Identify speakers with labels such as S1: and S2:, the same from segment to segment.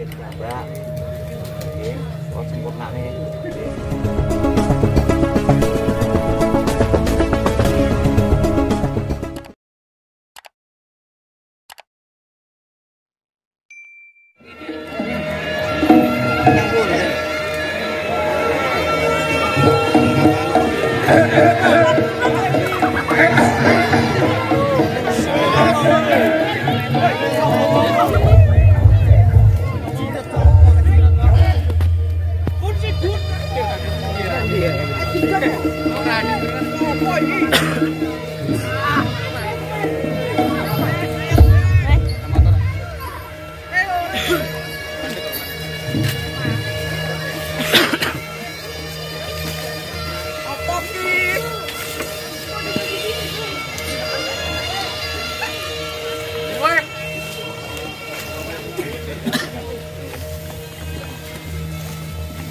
S1: oke kok Thank you.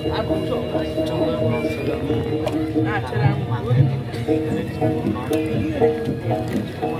S1: I'm not sure. I'm not sure. I'm not sure. I'm not sure. I'm not sure. I'm not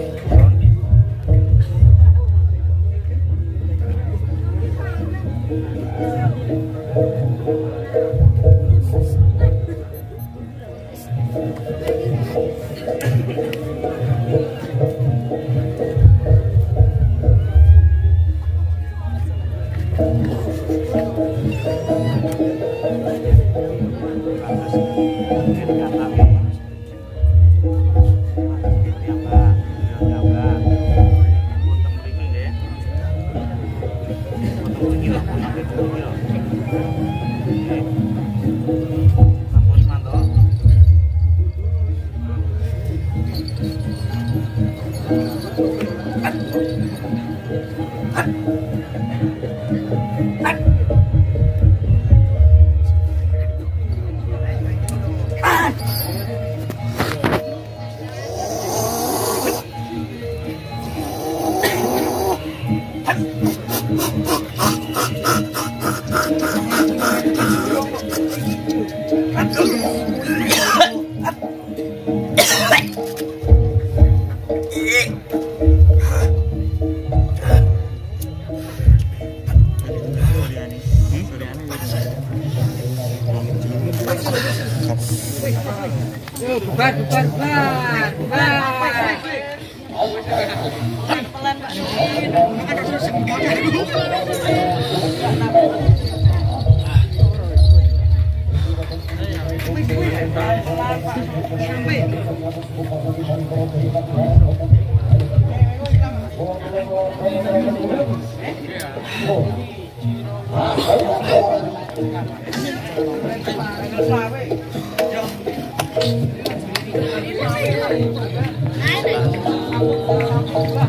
S1: Thank you.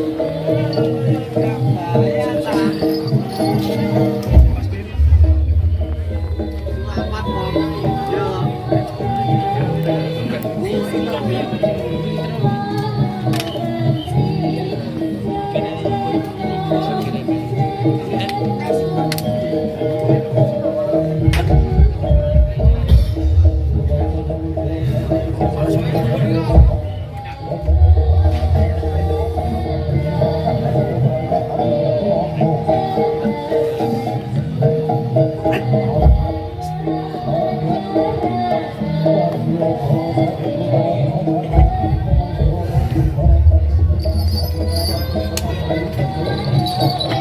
S1: Thank you. どうした